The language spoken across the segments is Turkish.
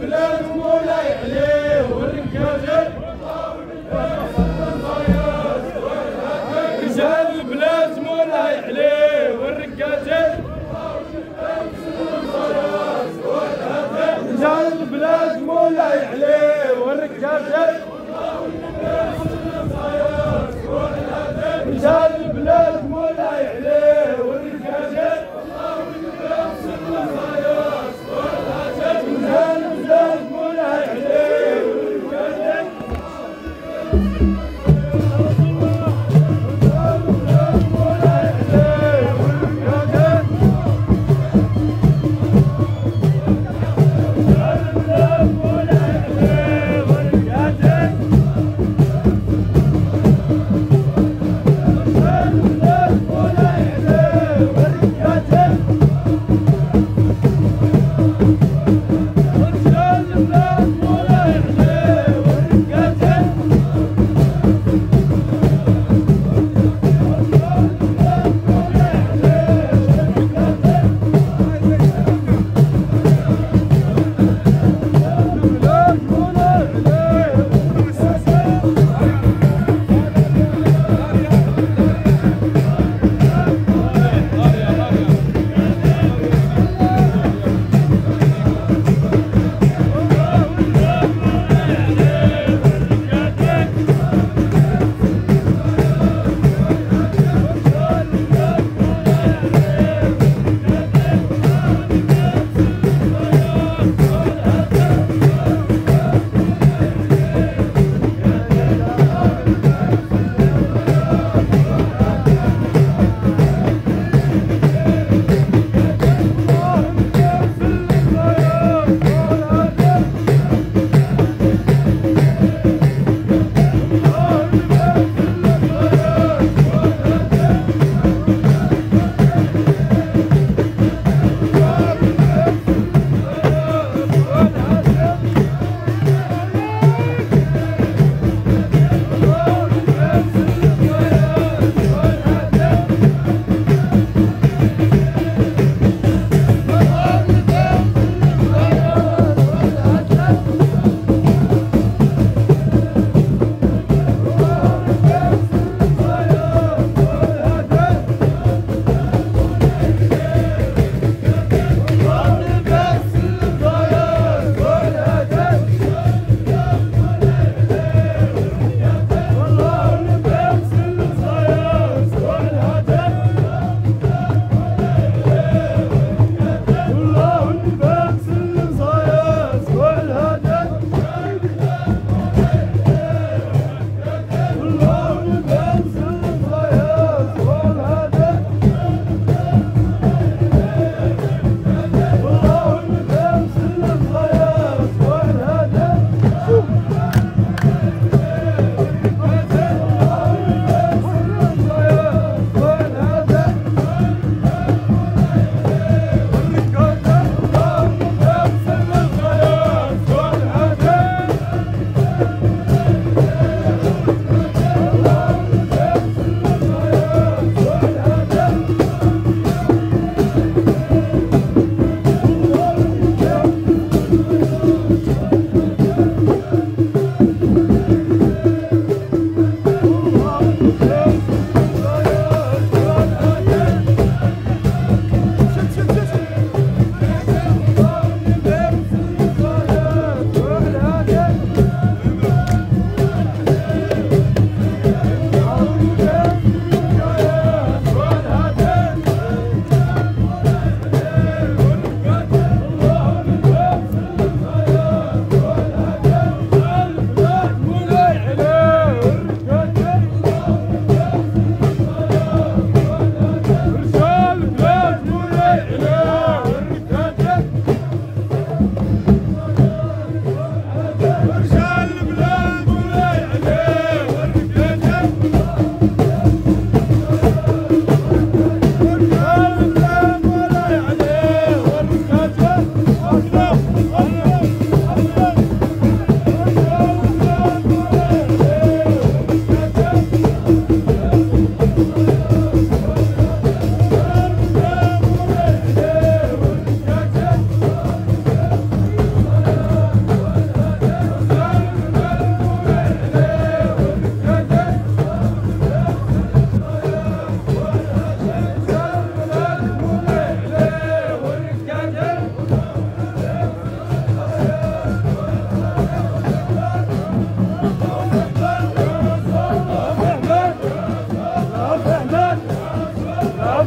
بلاد مولى Hello.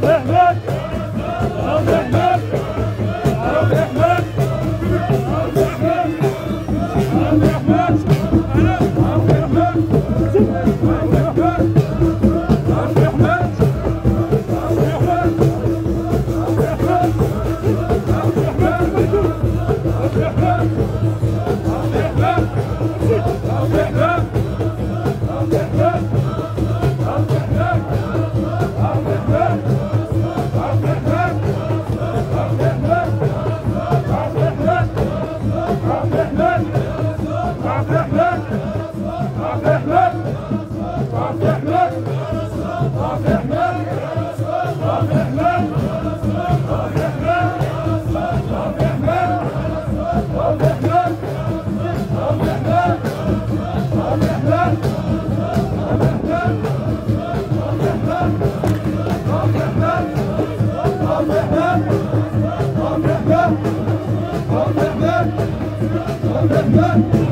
Yeah. Thank you.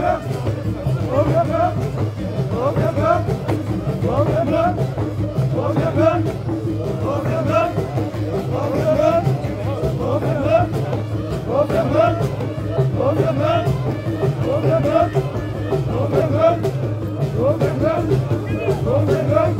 Go, go, go!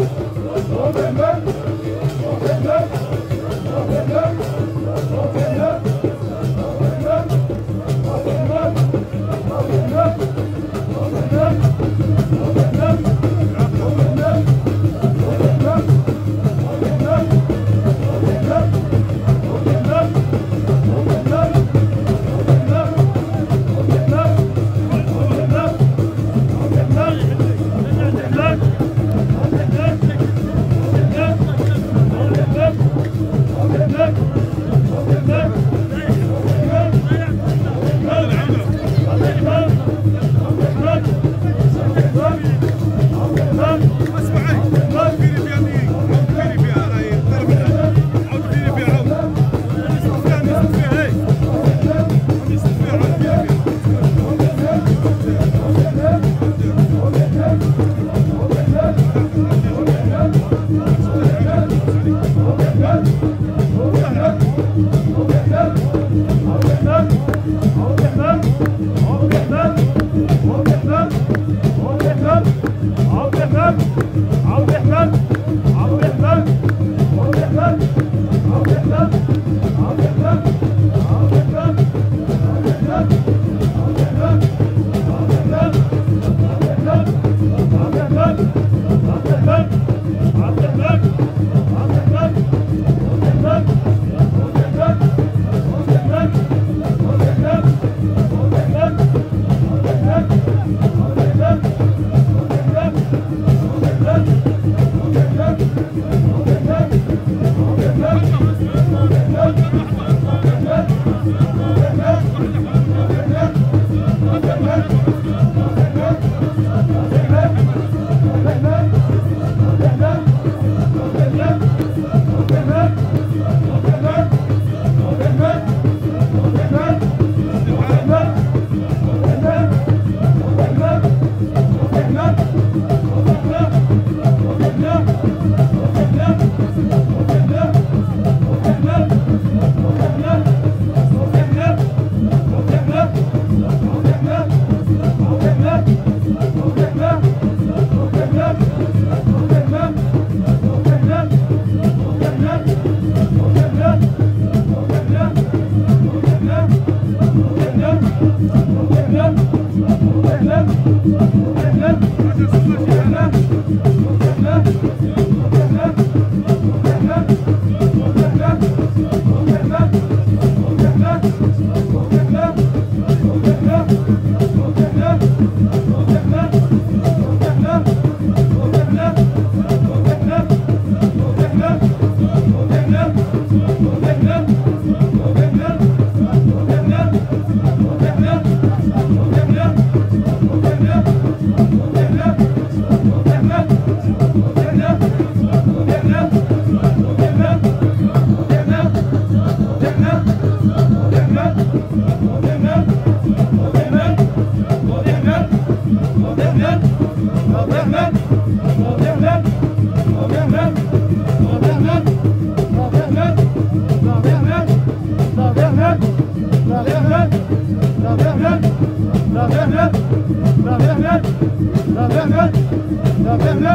Alô!